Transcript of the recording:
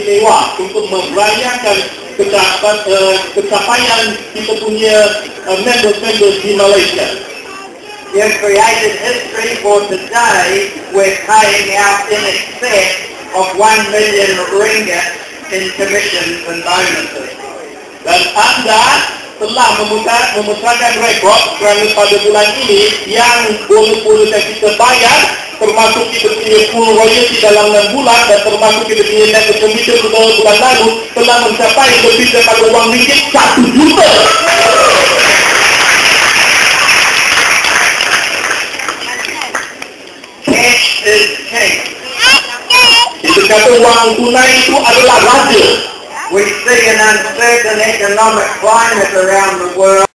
istimewa untuk merayakan kecapan, uh, kecapaian kita punya uh, members-members di Malaysia. You have created history for today. We're paying out in excess of one million ringgit in commissions and bonuses. Dan anda telah memutar, memutarkan rekod kerana pada bulan ini yang bonus-bonus yang kita bayar termasuk kita punya full royalty dalam 6 bulan dan termasuk kita punya net commission pada bulan lalu telah mencapai lebih daripada wang ringgit 1 juta. Kita kata wang tunai itu adalah raja. We see an uncertain economic climate around the world.